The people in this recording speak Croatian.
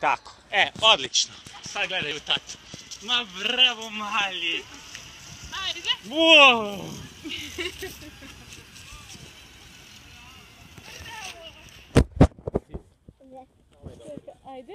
Tako. E, odlično. Sad gledaju tatu. Ma bravo mali. Ajde. Wow. Ajde.